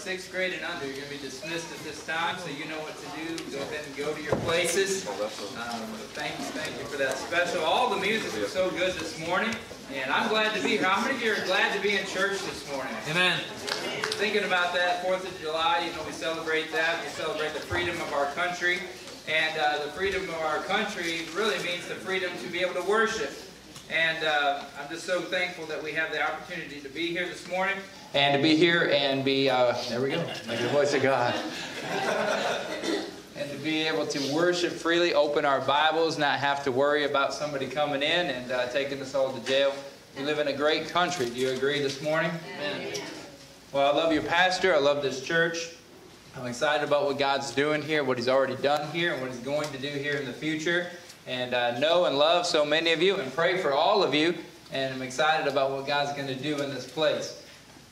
sixth grade and under, you're going to be dismissed at this time, so you know what to do. Go ahead and go to your places. Um, thank you, thank you for that special. All the music was so good this morning, and I'm glad to be here. How many of you are glad to be in church this morning? Amen. Thinking about that, 4th of July, you know, we celebrate that. We celebrate the freedom of our country. And uh, the freedom of our country really means the freedom to be able to worship. And uh, I'm just so thankful that we have the opportunity to be here this morning. And to be here and be, uh, there we go, like the voice of God. and to be able to worship freely, open our Bibles, not have to worry about somebody coming in and uh, taking us all to jail. We live in a great country. Do you agree this morning? Amen. Well, I love your pastor. I love this church. I'm excited about what God's doing here, what He's already done here, and what He's going to do here in the future. And I know and love so many of you and pray for all of you. And I'm excited about what God's going to do in this place.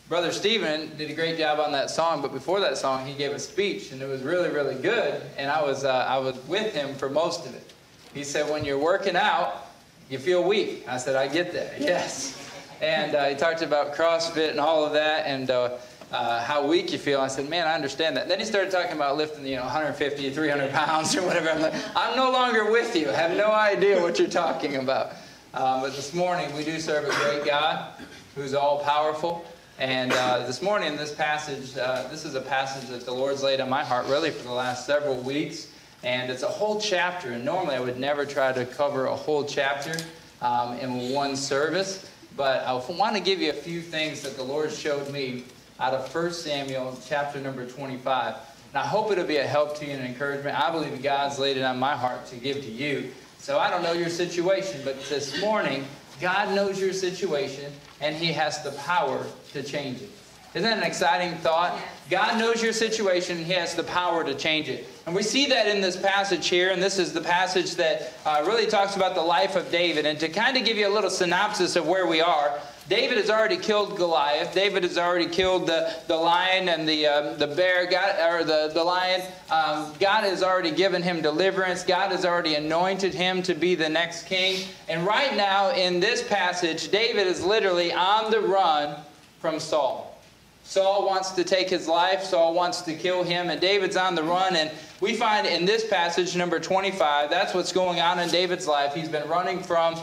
Brother Stephen did a great job on that song, but before that song, he gave a speech, and it was really, really good. And I was, uh, I was with him for most of it. He said, when you're working out, you feel weak. I said, I get that, yes. And uh, he talked about CrossFit and all of that, and uh, uh, how weak you feel. I said, man, I understand that. Then he started talking about lifting, you know, 150, 300 pounds or whatever. I'm like, I'm no longer with you. I have no idea what you're talking about. Um, but this morning, we do serve a great God who's all powerful. And uh, this morning, this passage, uh, this is a passage that the Lord's laid on my heart really for the last several weeks. And it's a whole chapter. And normally, I would never try to cover a whole chapter um, in one service. But I want to give you a few things that the Lord showed me out of 1 Samuel chapter number 25. And I hope it'll be a help to you and an encouragement. I believe God's laid it on my heart to give to you. So I don't know your situation, but this morning, God knows your situation, and He has the power to change it. Isn't that an exciting thought? God knows your situation, and He has the power to change it. And we see that in this passage here, and this is the passage that uh, really talks about the life of David. And to kind of give you a little synopsis of where we are, David has already killed Goliath. David has already killed the, the lion and the, uh, the bear, God, or the, the lion. Um, God has already given him deliverance. God has already anointed him to be the next king. And right now, in this passage, David is literally on the run from Saul. Saul wants to take his life. Saul wants to kill him. And David's on the run. And we find in this passage, number 25, that's what's going on in David's life. He's been running from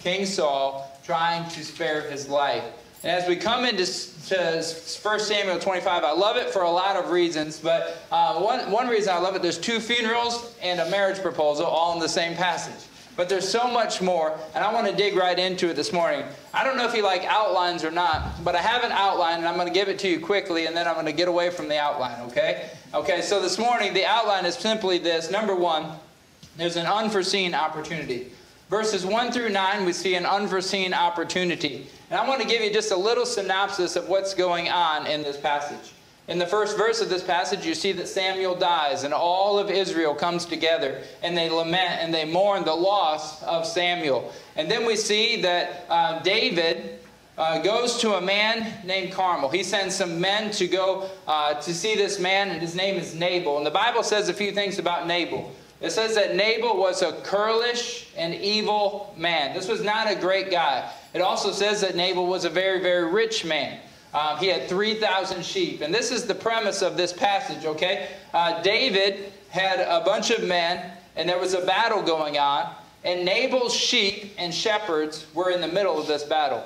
King Saul trying to spare his life. And as we come into to 1 Samuel 25, I love it for a lot of reasons, but uh, one, one reason I love it, there's two funerals and a marriage proposal all in the same passage. But there's so much more, and I want to dig right into it this morning. I don't know if you like outlines or not, but I have an outline, and I'm going to give it to you quickly, and then I'm going to get away from the outline, okay? Okay, so this morning, the outline is simply this. Number one, there's an unforeseen opportunity. Verses 1 through 9, we see an unforeseen opportunity. And I want to give you just a little synopsis of what's going on in this passage. In the first verse of this passage, you see that Samuel dies, and all of Israel comes together, and they lament and they mourn the loss of Samuel. And then we see that uh, David uh, goes to a man named Carmel. He sends some men to go uh, to see this man, and his name is Nabal. And the Bible says a few things about Nabal. It says that Nabal was a curlish and evil man. This was not a great guy. It also says that Nabal was a very, very rich man. Uh, he had 3,000 sheep. And this is the premise of this passage, okay? Uh, David had a bunch of men, and there was a battle going on. And Nabal's sheep and shepherds were in the middle of this battle.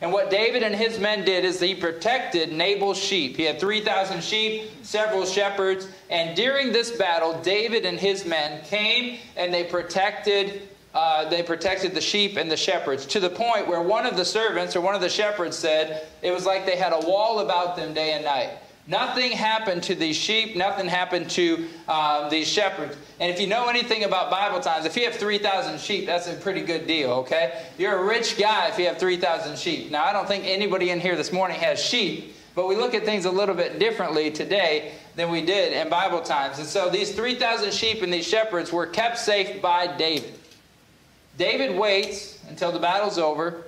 And what David and his men did is he protected Nabal's sheep. He had 3,000 sheep, several shepherds, and during this battle, David and his men came and they protected uh, they protected the sheep and the shepherds to the point where one of the servants or one of the shepherds said it was like they had a wall about them day and night. Nothing happened to these sheep. Nothing happened to uh, these shepherds. And if you know anything about Bible times, if you have 3,000 sheep, that's a pretty good deal, okay? You're a rich guy if you have 3,000 sheep. Now, I don't think anybody in here this morning has sheep, but we look at things a little bit differently today than we did in Bible times. And so these 3,000 sheep and these shepherds were kept safe by David. David waits until the battle's over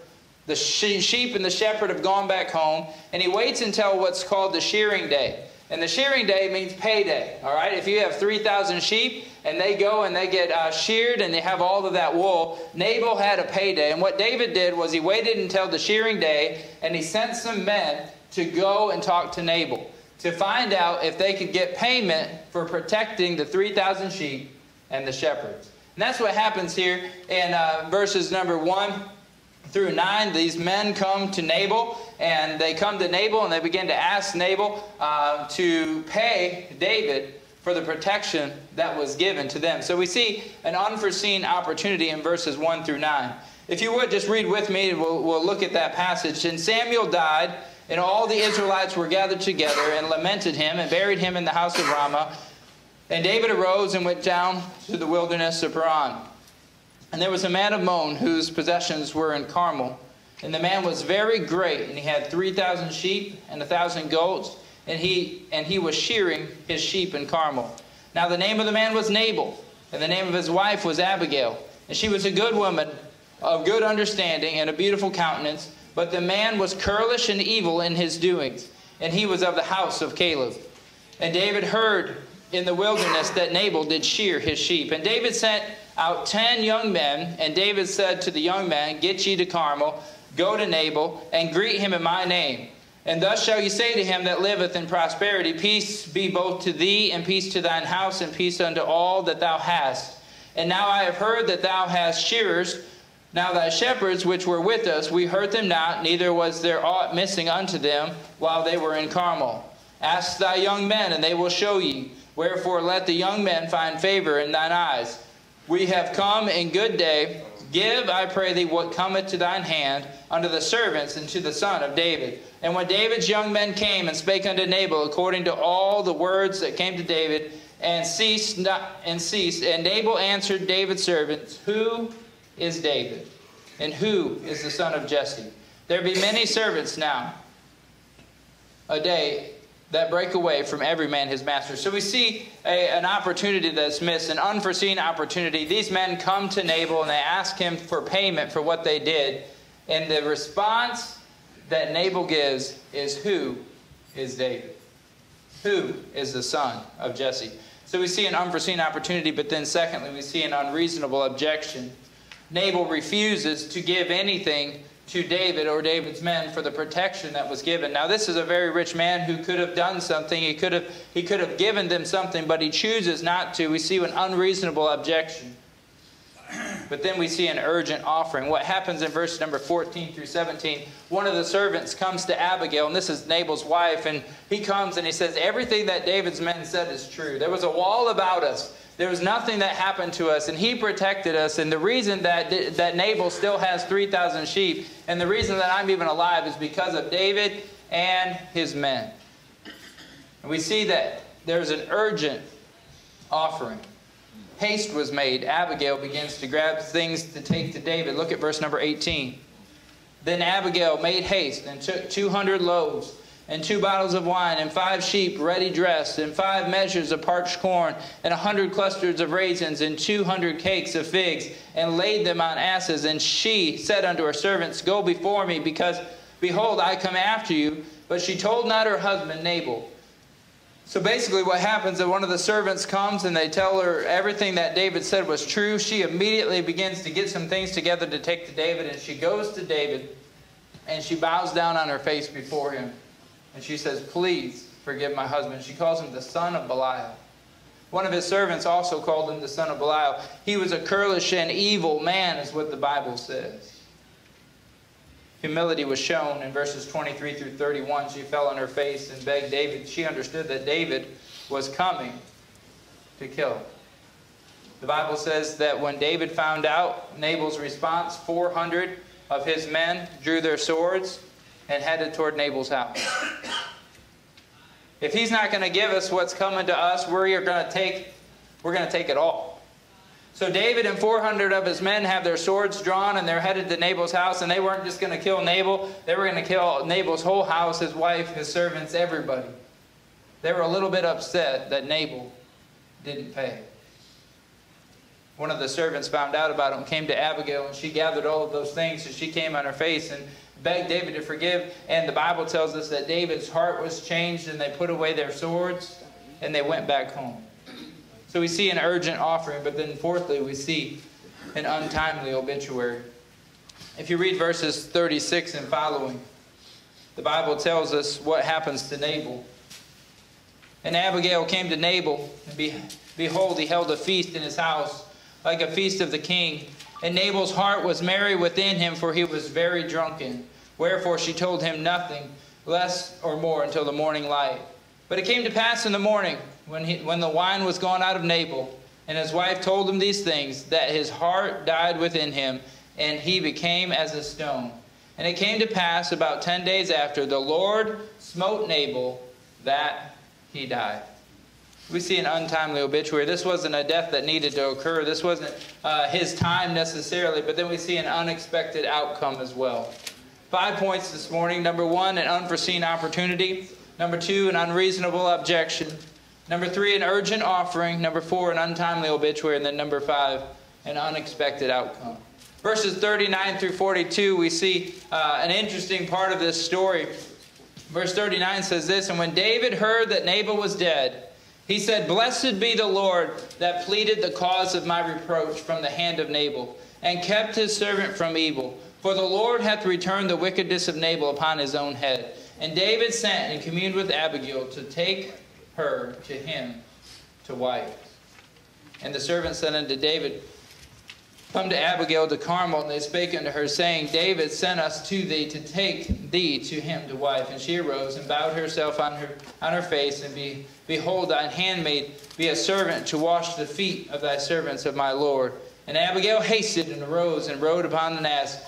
the sheep and the shepherd have gone back home, and he waits until what's called the shearing day. And the shearing day means payday, all right? If you have 3,000 sheep and they go and they get uh, sheared and they have all of that wool, Nabal had a payday. And what David did was he waited until the shearing day and he sent some men to go and talk to Nabal. To find out if they could get payment for protecting the 3,000 sheep and the shepherds. And that's what happens here in uh, verses number 1 through 9. These men come to Nabal, and they come to Nabal and they begin to ask Nabal uh, to pay David for the protection that was given to them. So we see an unforeseen opportunity in verses 1 through 9. If you would, just read with me, we'll, we'll look at that passage. And Samuel died, and all the Israelites were gathered together and lamented him and buried him in the house of Ramah. And David arose and went down to the wilderness of Paran. And there was a man of Maon whose possessions were in Carmel. And the man was very great, and he had 3,000 sheep and a 1,000 goats, and he, and he was shearing his sheep in Carmel. Now the name of the man was Nabal, and the name of his wife was Abigail. And she was a good woman, of good understanding and a beautiful countenance, but the man was churlish and evil in his doings, and he was of the house of Caleb. And David heard in the wilderness that Nabal did shear his sheep. And David sent out ten young men, and David said to the young men, Get ye to Carmel, go to Nabal, and greet him in my name. And thus shall ye say to him that liveth in prosperity, Peace be both to thee, and peace to thine house, and peace unto all that thou hast. And now I have heard that thou hast shearers, now thy shepherds which were with us, we hurt them not, neither was there aught missing unto them while they were in Carmel. Ask thy young men, and they will show ye. Wherefore let the young men find favor in thine eyes. We have come in good day. Give, I pray thee, what cometh to thine hand unto the servants and to the son of David. And when David's young men came and spake unto Nabal according to all the words that came to David, and ceased not and ceased, and Nabal answered David's servants, Who is David? And who is the son of Jesse? There be many servants now a day that break away from every man his master. So we see a, an opportunity that's missed, an unforeseen opportunity. These men come to Nabal and they ask him for payment for what they did. And the response that Nabal gives is, Who is David? Who is the son of Jesse? So we see an unforeseen opportunity, but then secondly, we see an unreasonable objection. Nabal refuses to give anything to David or David's men for the protection that was given. Now this is a very rich man who could have done something. He could have, he could have given them something, but he chooses not to. We see an unreasonable objection. But then we see an urgent offering. What happens in verse number 14 through 17? One of the servants comes to Abigail, and this is Nabal's wife, and he comes and he says, Everything that David's men said is true. There was a wall about us. There was nothing that happened to us, and he protected us. And the reason that, that Nabal still has 3,000 sheep, and the reason that I'm even alive is because of David and his men. And we see that there's an urgent offering. Haste was made. Abigail begins to grab things to take to David. Look at verse number 18. Then Abigail made haste and took 200 loaves and two bottles of wine, and five sheep ready dressed, and five measures of parched corn, and a hundred clusters of raisins, and two hundred cakes of figs, and laid them on asses. And she said unto her servants, Go before me, because behold, I come after you. But she told not her husband Nabal. So basically, what happens is one of the servants comes and they tell her everything that David said was true. She immediately begins to get some things together to take to David, and she goes to David and she bows down on her face before him. And she says, Please forgive my husband. She calls him the son of Belial. One of his servants also called him the son of Belial. He was a churlish and evil man, is what the Bible says. Humility was shown in verses 23 through 31. She fell on her face and begged David. She understood that David was coming to kill. The Bible says that when David found out Nabal's response, 400 of his men drew their swords and headed toward Nabal's house. If he's not going to give us what's coming to us, we're going to take we're going to take it all. So David and 400 of his men have their swords drawn and they're headed to Nabal's house and they weren't just going to kill Nabal, they were going to kill Nabal's whole house, his wife, his servants, everybody. They were a little bit upset that Nabal didn't pay. One of the servants found out about him, came to Abigail, and she gathered all of those things. and she came on her face and begged David to forgive. And the Bible tells us that David's heart was changed and they put away their swords and they went back home. So we see an urgent offering, but then fourthly, we see an untimely obituary. If you read verses 36 and following, the Bible tells us what happens to Nabal. And Abigail came to Nabal, and be, behold, he held a feast in his house, like a feast of the king. And Nabal's heart was merry within him, for he was very drunken. Wherefore she told him nothing, less or more, until the morning light. But it came to pass in the morning, when, he, when the wine was gone out of Nabal, and his wife told him these things, that his heart died within him, and he became as a stone. And it came to pass about ten days after, the Lord smote Nabal, that he died. We see an untimely obituary. This wasn't a death that needed to occur. This wasn't uh, his time necessarily, but then we see an unexpected outcome as well. Five points this morning. Number one, an unforeseen opportunity. Number two, an unreasonable objection. Number three, an urgent offering. Number four, an untimely obituary. And then number five, an unexpected outcome. Verses 39 through 42, we see uh, an interesting part of this story. Verse 39 says this And when David heard that Nabal was dead, he said, Blessed be the Lord that pleaded the cause of my reproach from the hand of Nabal, and kept his servant from evil. For the Lord hath returned the wickedness of Nabal upon his own head. And David sent and communed with Abigail to take her to him to wife. And the servant said unto David, Come to Abigail to Carmel, and they spake unto her, saying, David sent us to thee to take thee to him to wife. And she arose and bowed herself on her on her face, and be, behold, thine handmaid be a servant to wash the feet of thy servants of my Lord. And Abigail hasted and arose and rode upon an ass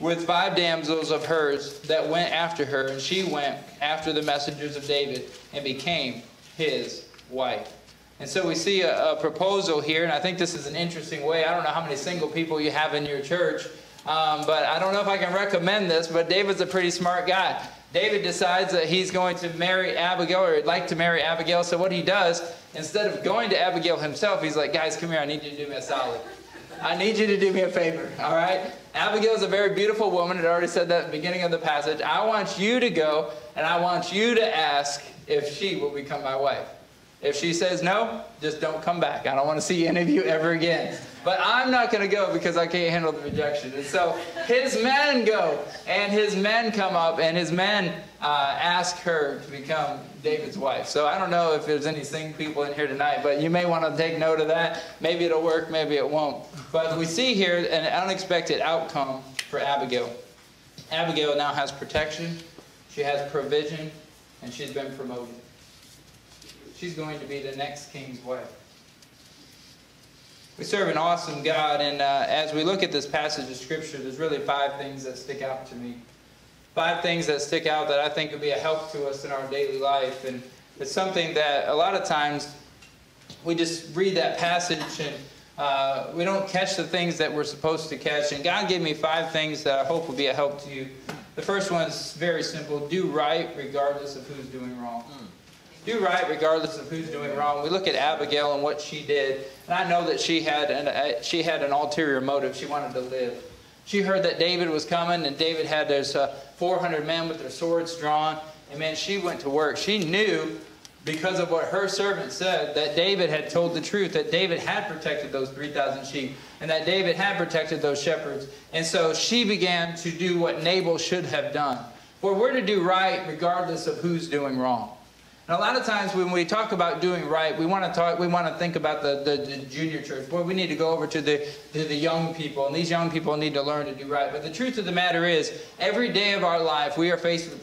with five damsels of hers that went after her, and she went after the messengers of David and became his wife. And so we see a, a, proposal here, and I think this is an interesting way. I don't know how many single people you have in your church, um, but I don't know if I can recommend this, but David's a pretty smart guy. David decides that he's going to marry Abigail, or would like to marry Abigail. So what he does, instead of going to Abigail himself, he's like, guys, come here, I need you to do me a solid. I need you to do me a favor, all right? Abigail is a very beautiful woman. It already said that at the beginning of the passage. I want you to go, and I want you to ask if she will become my wife. If she says no, just don't come back. I don't want to see any of you ever again. But I'm not going to go because I can't handle the rejection. And so his men go, and his men come up, and his men uh, ask her to become David's wife. So I don't know if there's any single people in here tonight, but you may want to take note of that. Maybe it'll work, maybe it won't. But we see here an unexpected outcome for Abigail. Abigail now has protection, she has provision, and she's been promoted. She's going to be the next king's wife. We serve an awesome God, and uh, as we look at this passage of Scripture, there's really five things that stick out to me. Five things that stick out that I think would be a help to us in our daily life. And it's something that a lot of times we just read that passage and uh, we don't catch the things that we're supposed to catch. And God gave me five things that I hope will be a help to you. The first one is very simple do right regardless of who's doing wrong. Mm do right regardless of who's doing wrong. We look at Abigail and what she did, and I know that she had an, uh, she had an ulterior motive. She wanted to live. She heard that David was coming, and David had those uh, 400 men with their swords drawn. And man, she went to work. She knew because of what her servant said that David had told the truth, that David had protected those 3,000 sheep, and that David had protected those shepherds. And so she began to do what Nabal should have done. For we're to do right regardless of who's doing wrong. And a lot of times when we talk about doing right, we want to talk, we want to think about the, the, the, junior church. Boy, we need to go over to the, to the young people, and these young people need to learn to do right. But the truth of the matter is, every day of our life, we are faced with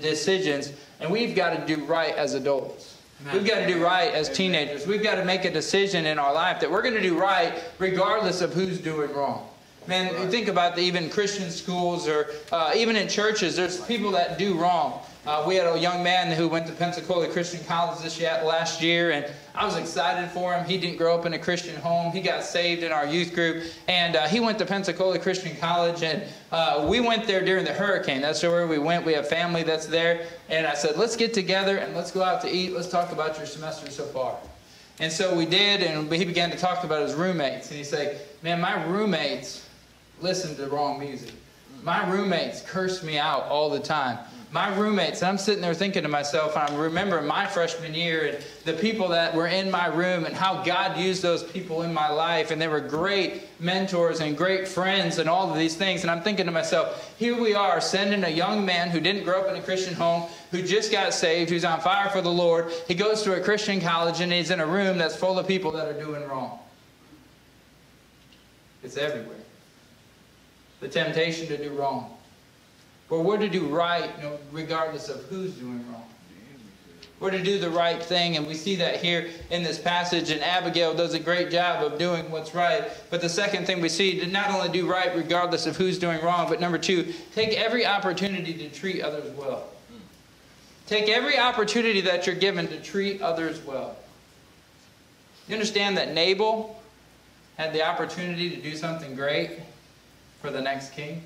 decisions, and we've got to do right as adults. We've got to do right as teenagers. We've got to make a decision in our life that we're going to do right regardless of who's doing wrong. Man, think about the, even Christian schools or uh, even in churches, there's people that do wrong. Uh, we had a young man who went to Pensacola Christian College this year, last year, and I was excited for him. He didn't grow up in a Christian home. He got saved in our youth group, and uh, he went to Pensacola Christian College, and uh, we went there during the hurricane. That's where we went. We have family that's there, and I said, let's get together and let's go out to eat. Let's talk about your semester so far. And so we did, and he began to talk about his roommates, and he said, man, my roommates listen to wrong music. My roommates curse me out all the time. My roommates, and I'm sitting there thinking to myself, and I'm remembering my freshman year and the people that were in my room and how God used those people in my life. And they were great mentors and great friends and all of these things. And I'm thinking to myself, here we are sending a young man who didn't grow up in a Christian home, who just got saved, who's on fire for the Lord. He goes to a Christian college and he's in a room that's full of people that are doing wrong. It's everywhere. The temptation to do wrong. But we're to do right regardless of who's doing wrong. We're to do the right thing, and we see that here in this passage. And Abigail does a great job of doing what's right. But the second thing we see to not only do right regardless of who's doing wrong, but number two, take every opportunity to treat others well. Take every opportunity that you're given to treat others well. You understand that Nabal had the opportunity to do something great for the next king?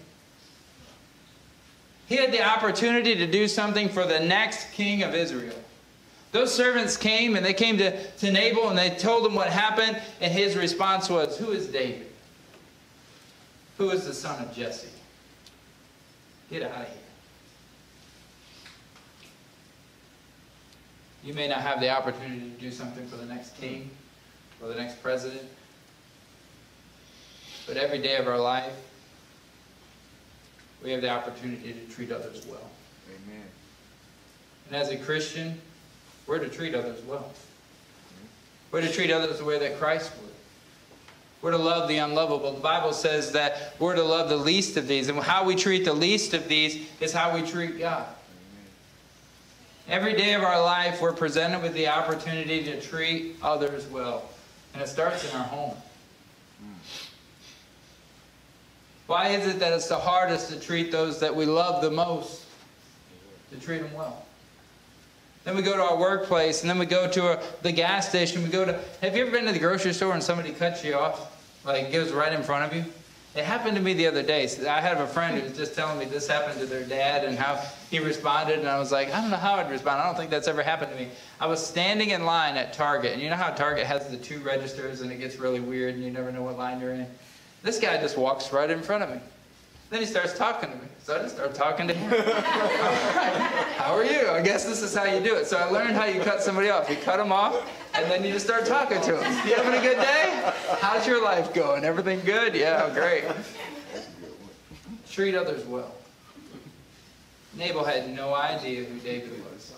He had the opportunity to do something for the next king of Israel. Those servants came and they came to, to Nabal and they told him what happened, and his response was, Who is David? Who is the son of Jesse? Get out of here. You may not have the opportunity to do something for the next king or the next president, but every day of our life, we have the opportunity to treat others well. Amen. And as a Christian, we're to treat others well. We're to treat others the way that Christ would. We're to love the unlovable. The Bible says that we're to love the least of these. And how we treat the least of these is how we treat God. Every day of our life, we're presented with the opportunity to treat others well. And it starts in our home. Hmm. Why is it that it's the hardest to treat those that we love the most, to treat them well? Then we go to our workplace, and then we go to the gas station. We go to. Have you ever been to the grocery store and somebody cuts you off, like goes right in front of you? It happened to me the other day. I had a friend who was just telling me this happened to their dad and how he responded, and I was like, I don't know how I'd respond. I don't think that's ever happened to me. I was standing in line at Target, and you know how Target has the two registers, and it gets really weird, and you never know what line you're in. This guy just walks right in front of me. Then he starts talking to me. So I just start talking to him. how are you? I guess this is how you do it. So I learned how you cut somebody off. You cut them off, and then you just start talking to them. You having a good day? How's your life going? Everything good? Yeah, great. Treat others well. Nabal had no idea who David was.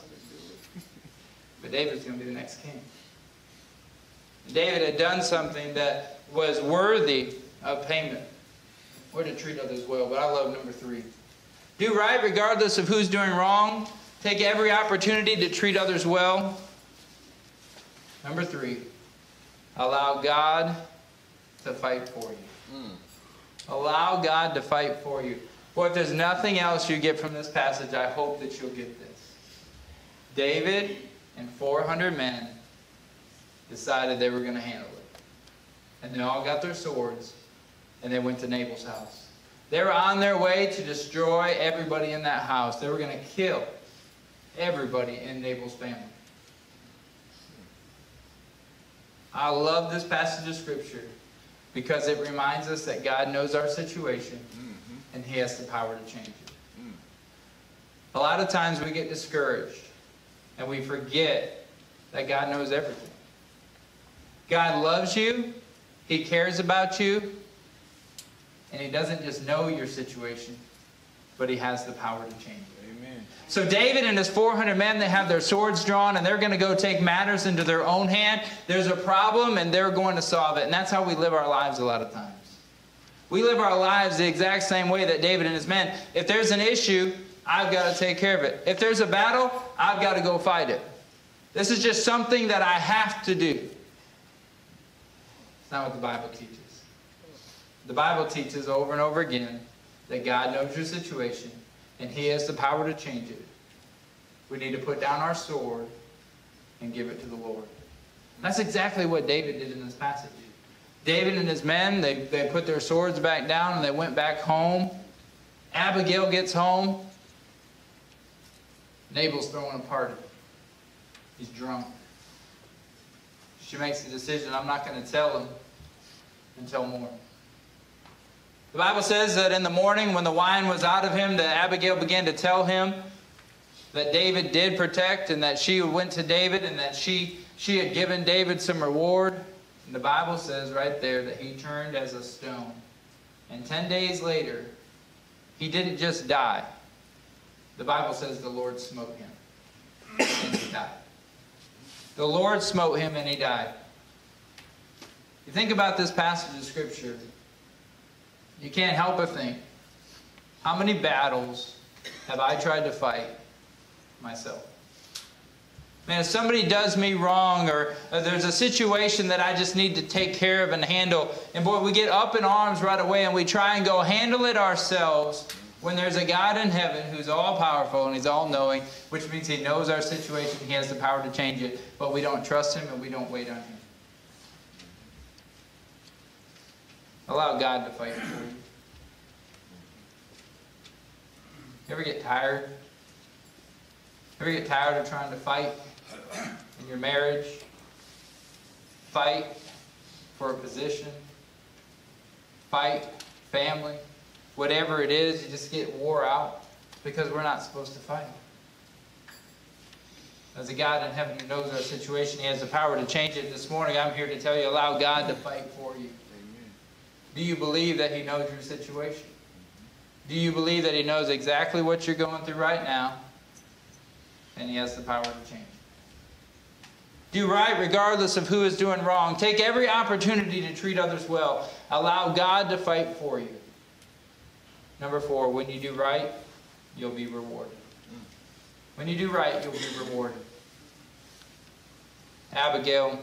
But David's going to be the next king. David had done something that was worthy of payment. We're to treat others well, but I love number three. Do right regardless of who's doing wrong. Take every opportunity to treat others well. Number three, allow God to fight for you. Mm. Allow God to fight for you. Well, if there's nothing else you get from this passage, I hope that you'll get this. David and 400 men decided they were going to handle it. And they all got their swords and they went to Nabal's house. They were on their way to destroy everybody in that house. They were going to kill everybody in Nabal's family. I love this passage of Scripture because it reminds us that God knows our situation mm-hmm. and He has the power to change it. Mm. A lot of times we get discouraged and we forget that God knows everything. God loves you, He cares about you, and he doesn't just know your situation, but he has the power to change it. Amen. So David and his 400 men, they have their swords drawn and they're going to go take matters into their own hand. There's a problem and they're going to solve it. And that's how we live our lives a lot of times. We live our lives the exact same way that David and his men. If there's an issue, I've got to take care of it. If there's a battle, I've got to go fight it. This is just something that I have to do. It's not what the Bible teaches. The Bible teaches over and over again that God knows your situation and He has the power to change it. We need to put down our sword and give it to the Lord. That's exactly what David did in this passage. David and his men, they, they put their swords back down and they went back home. Abigail gets home. Nabal's throwing a party. He's drunk. She makes the decision, I'm not going to tell him until morning. The Bible says that in the morning when the wine was out of him, that Abigail began to tell him that David did protect and that she went to David and that she, she had given David some reward. And the Bible says right there that he turned as a stone. And 10 days later, he didn't just die. The Bible says the Lord smote him and he died. The Lord smote him and he died. You think about this passage of Scripture, you can't help but think, how many battles have I tried to fight myself? Man, if somebody does me wrong or uh, there's a situation that I just need to take care of and handle, and boy, we get up in arms right away and we try and go handle it ourselves when there's a God in heaven who's all powerful and he's all knowing, which means he knows our situation, he has the power to change it, but we don't trust him and we don't wait on him. Allow God to fight for you. Ever get tired? Ever get tired of trying to fight in your marriage? Fight for a position? Fight family? Whatever it is, you just get wore out because we're not supposed to fight. As a God in heaven who knows our situation, He has the power to change it. This morning, I'm here to tell you, allow God to fight for you. Do you believe that He knows your situation? Do you believe that He knows exactly what you're going through right now? And He has the power to change. Do right regardless of who is doing wrong. Take every opportunity to treat others well. Allow God to fight for you. Number four, when you do right, you'll be rewarded. When you do right, you'll be rewarded. Abigail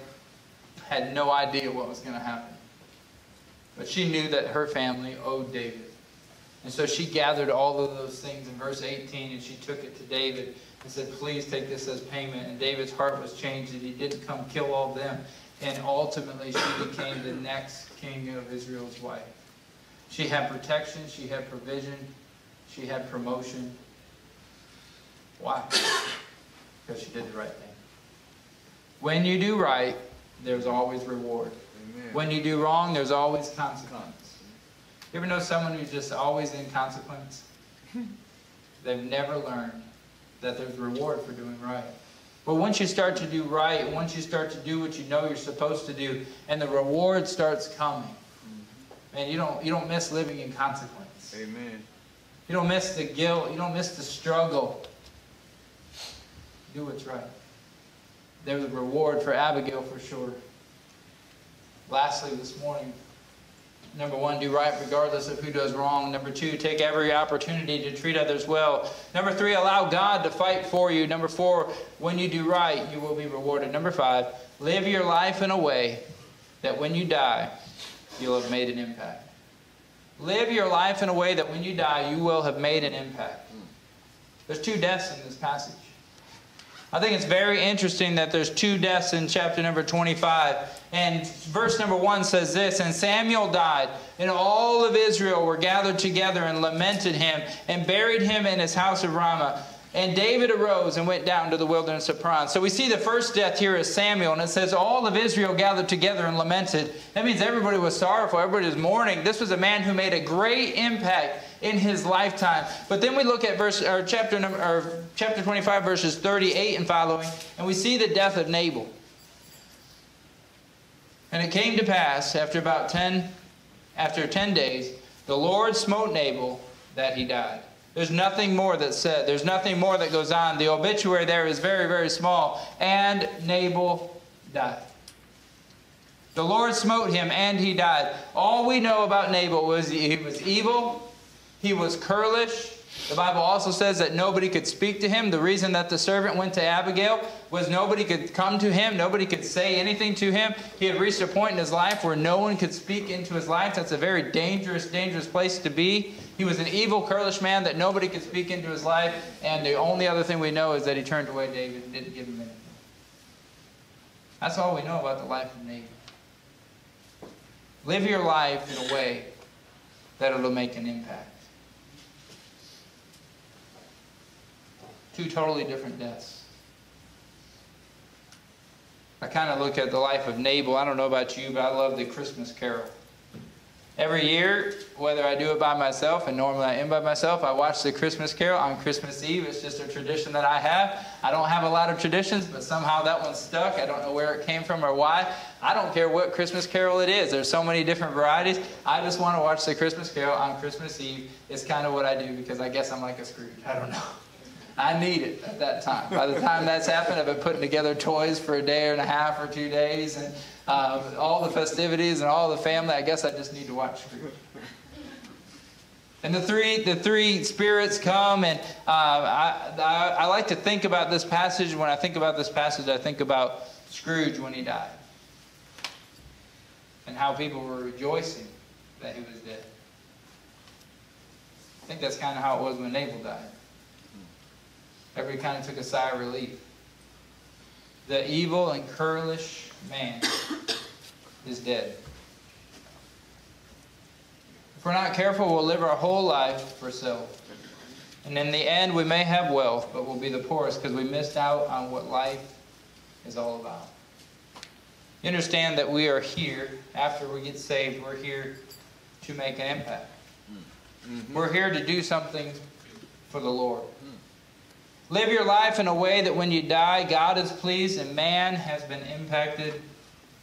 had no idea what was going to happen. But she knew that her family owed David. And so she gathered all of those things in verse 18 and she took it to David and said, Please take this as payment. And David's heart was changed and he didn't come kill all them. And ultimately, she became the next king of Israel's wife. She had protection, she had provision, she had promotion. Why? Because she did the right thing. When you do right, there's always reward. When you do wrong, there's always consequence. You ever know someone who's just always in consequence? They've never learned that there's reward for doing right. But once you start to do right, once you start to do what you know you're supposed to do, and the reward starts coming, mm-hmm. man, you don't you don't miss living in consequence. Amen. You don't miss the guilt. You don't miss the struggle. Do what's right. There's a reward for Abigail for sure. Lastly, this morning, number one, do right regardless of who does wrong. Number two, take every opportunity to treat others well. Number three, allow God to fight for you. Number four, when you do right, you will be rewarded. Number five, live your life in a way that when you die, you'll have made an impact. Live your life in a way that when you die, you will have made an impact. There's two deaths in this passage. I think it's very interesting that there's two deaths in chapter number 25. And verse number 1 says this And Samuel died, and all of Israel were gathered together and lamented him, and buried him in his house of Ramah. And David arose and went down to the wilderness of Paran. So we see the first death here is Samuel, and it says all of Israel gathered together and lamented. That means everybody was sorrowful, everybody was mourning. This was a man who made a great impact in his lifetime. But then we look at verse or chapter number or chapter 25 verses 38 and following, and we see the death of Nabal. And it came to pass after about 10 after 10 days, the Lord smote Nabal that he died. There's nothing more that's said. There's nothing more that goes on. The obituary there is very, very small. And Nabal died. The Lord smote him, and he died. All we know about Nabal was he was evil, he was curlish. The Bible also says that nobody could speak to him. The reason that the servant went to Abigail was nobody could come to him, nobody could say anything to him. He had reached a point in his life where no one could speak into his life. That's a very dangerous, dangerous place to be. He was an evil, curlish man that nobody could speak into his life, and the only other thing we know is that he turned away David and didn't give him anything. That's all we know about the life of Nabal. Live your life in a way that it'll make an impact. Two totally different deaths. I kind of look at the life of Nabal. I don't know about you, but I love the Christmas Carol. Every year, whether I do it by myself, and normally I am by myself, I watch the Christmas Carol on Christmas Eve. It's just a tradition that I have. I don't have a lot of traditions, but somehow that one stuck. I don't know where it came from or why. I don't care what Christmas Carol it is. There's so many different varieties. I just want to watch the Christmas Carol on Christmas Eve. It's kind of what I do because I guess I'm like a Scrooge. I don't know. I need it at that time. By the time that's happened, I've been putting together toys for a day and a half or two days, and uh, all the festivities and all the family. I guess I just need to watch Scrooge. And the three, the three spirits come, and uh, I, I, I like to think about this passage. When I think about this passage, I think about Scrooge when he died, and how people were rejoicing that he was dead. I think that's kind of how it was when Nabal died. Everybody kind of took a sigh of relief. The evil and churlish man is dead. If we're not careful, we'll live our whole life for self. And in the end, we may have wealth, but we'll be the poorest because we missed out on what life is all about. You understand that we are here, after we get saved, we're here to make an impact. Mm-hmm. We're here to do something for the Lord. Live your life in a way that when you die, God is pleased and man has been impacted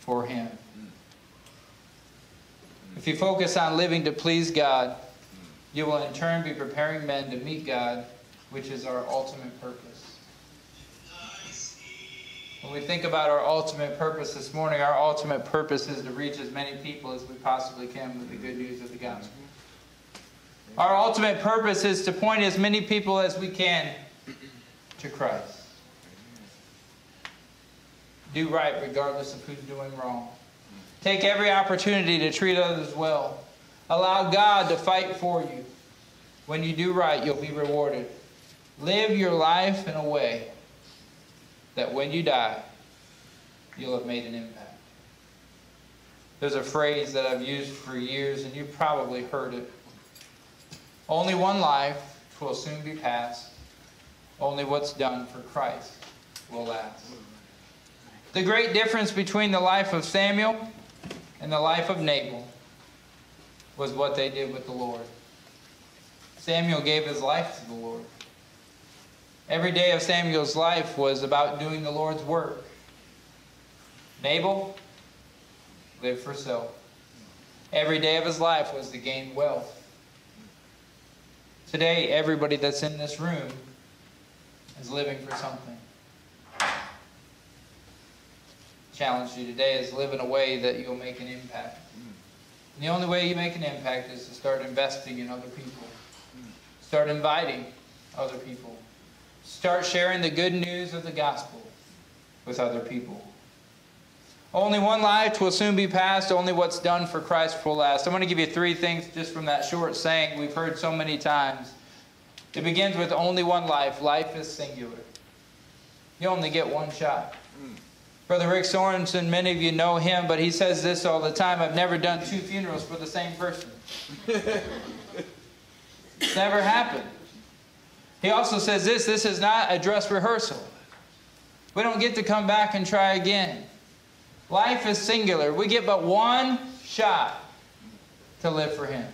for him. If you focus on living to please God, you will in turn be preparing men to meet God, which is our ultimate purpose. When we think about our ultimate purpose this morning, our ultimate purpose is to reach as many people as we possibly can with the good news of the gospel. Our ultimate purpose is to point as many people as we can to Christ. Do right regardless of who's doing wrong. Take every opportunity to treat others well. Allow God to fight for you. When you do right, you'll be rewarded. Live your life in a way that when you die, you'll have made an impact. There's a phrase that I've used for years, and you've probably heard it. Only one life will soon be passed. Only what's done for Christ will last. The great difference between the life of Samuel and the life of Nabal was what they did with the Lord. Samuel gave his life to the Lord. Every day of Samuel's life was about doing the Lord's work. Nabal lived for self. Every day of his life was to gain wealth. Today, everybody that's in this room is living for something. Challenge you today is live in a way that you'll make an impact. And the only way you make an impact is to start investing in other people. Start inviting other people. Start sharing the good news of the gospel with other people. Only one life will soon be passed. Only what's done for Christ will last. I'm going to give you three things just from that short saying we've heard so many times. It begins with only one life. Life is singular. You only get one shot. Brother Rick Sorensen, many of you know him, but he says this all the time I've never done two funerals for the same person. it's never happened. He also says this this is not a dress rehearsal. We don't get to come back and try again. Life is singular. We get but one shot to live for Him.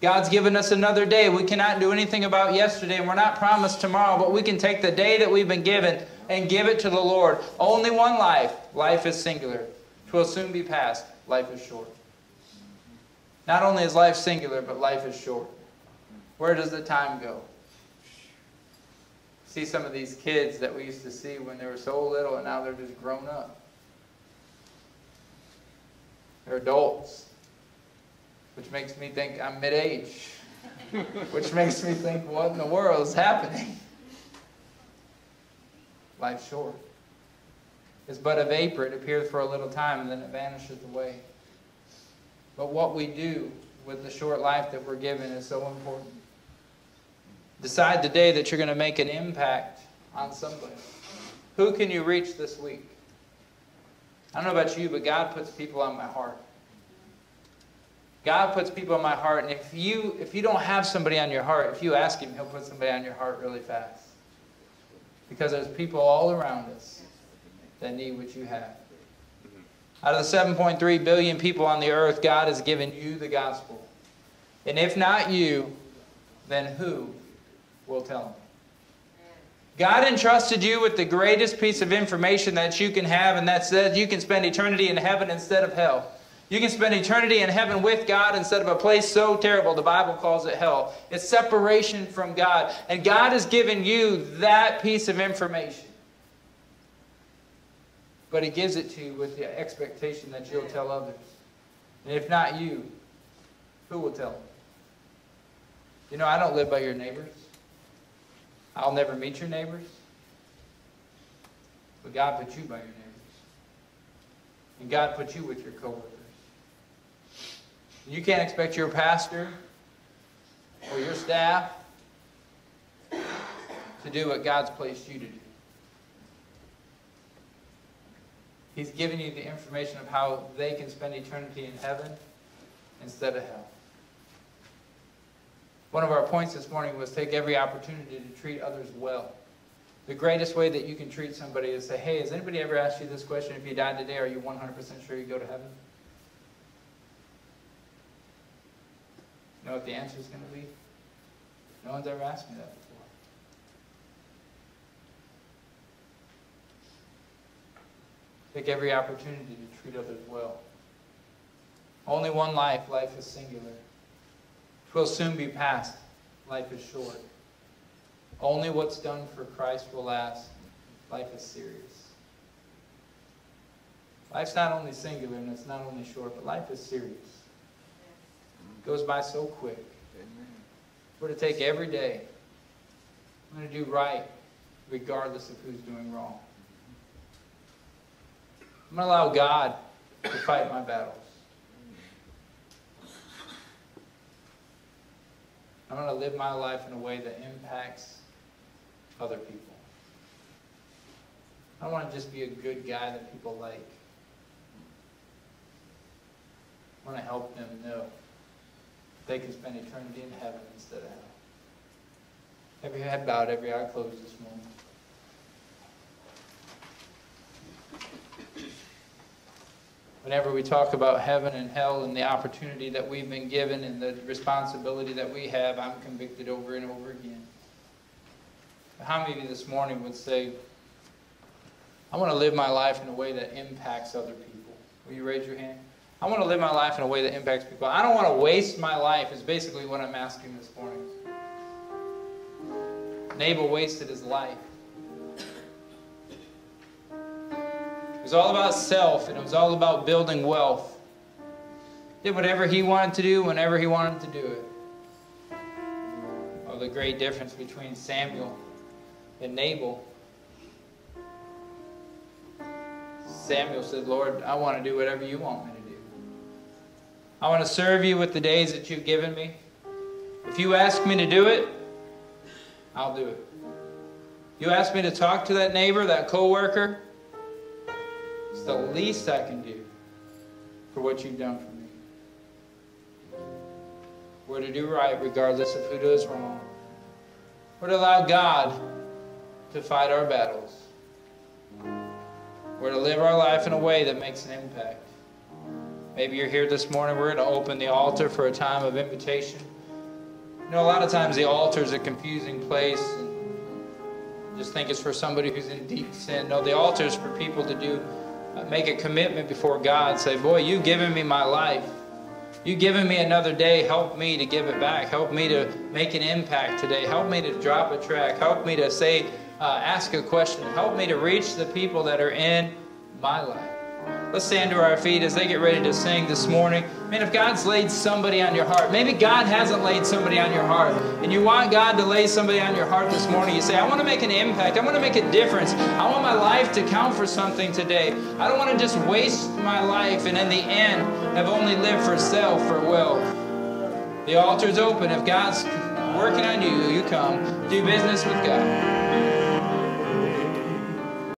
God's given us another day. We cannot do anything about yesterday, and we're not promised tomorrow, but we can take the day that we've been given and give it to the Lord. Only one life. Life is singular. Twill soon be past. Life is short. Not only is life singular, but life is short. Where does the time go? See some of these kids that we used to see when they were so little, and now they're just grown up. They're adults which makes me think I'm mid-age, which makes me think, what in the world is happening? Life's short. It's but a vapor. It appears for a little time and then it vanishes away. But what we do with the short life that we're given is so important. Decide today that you're going to make an impact on somebody. Who can you reach this week? I don't know about you, but God puts people on my heart. God puts people in my heart, and if you if you don't have somebody on your heart, if you ask Him, He'll put somebody on your heart really fast. Because there's people all around us that need what you have. Out of the 7.3 billion people on the earth, God has given you the gospel. And if not you, then who will tell them? God entrusted you with the greatest piece of information that you can have, and that's that you can spend eternity in heaven instead of hell. You can spend eternity in heaven with God instead of a place so terrible. The Bible calls it hell. It's separation from God. And God has given you that piece of information. But He gives it to you with the expectation that you'll tell others. And if not you, who will tell them? You know, I don't live by your neighbors. I'll never meet your neighbors. But God put you by your neighbors. And God put you with your coworkers. You can't expect your pastor or your staff to do what God's placed you to do. He's given you the information of how they can spend eternity in heaven instead of hell. One of our points this morning was take every opportunity to treat others well. The greatest way that you can treat somebody is say, hey, has anybody ever asked you this question? If you died today, are you 100% sure you go to heaven? Know what the answer is going to be? No one's ever asked me that before. Take every opportunity to treat others well. Only one life. Life is singular. It will soon be past. Life is short. Only what's done for Christ will last. Life is serious. Life's not only singular and it's not only short, but life is serious goes by so quick. We're to take every day. I'm going to do right regardless of who's doing wrong. I'm going to allow God to fight my battles. I'm going to live my life in a way that impacts other people. I don't want to just be a good guy that people like. I want to help them know they can spend eternity in heaven instead of hell. Every head bowed, every eye closed this morning. Whenever we talk about heaven and hell and the opportunity that we've been given and the responsibility that we have, I'm convicted over and over again. How many of you this morning would say, I want to live my life in a way that impacts other people? Will you raise your hand? I want to live my life in a way that impacts people. I don't want to waste my life, is basically what I'm asking this morning. Nabal wasted his life. It was all about self, and it was all about building wealth. Did whatever he wanted to do whenever he wanted to do it. Oh, the great difference between Samuel and Nabal. Samuel said, Lord, I want to do whatever you want me to I want to serve you with the days that you've given me. If you ask me to do it, I'll do it. You ask me to talk to that neighbor, that coworker, it's the least I can do for what you've done for me. We're to do right regardless of who does wrong. We're to allow God to fight our battles. We're to live our life in a way that makes an impact. Maybe you're here this morning. We're going to open the altar for a time of invitation. You know, a lot of times the altar is a confusing place. Just think it's for somebody who's in deep sin. No, the altar is for people to do, uh, make a commitment before God. Say, boy, you've given me my life. You've given me another day. Help me to give it back. Help me to make an impact today. Help me to drop a tract. Help me to say, uh, ask a question. Help me to reach the people that are in my life. Let's stand to our feet as they get ready to sing this morning. Man, if God's laid somebody on your heart, maybe God hasn't laid somebody on your heart, and you want God to lay somebody on your heart this morning, you say, I want to make an impact. I want to make a difference. I want my life to count for something today. I don't want to just waste my life and in the end have only lived for self or wealth. The altar's open. If God's working on you, you come. Do business with God.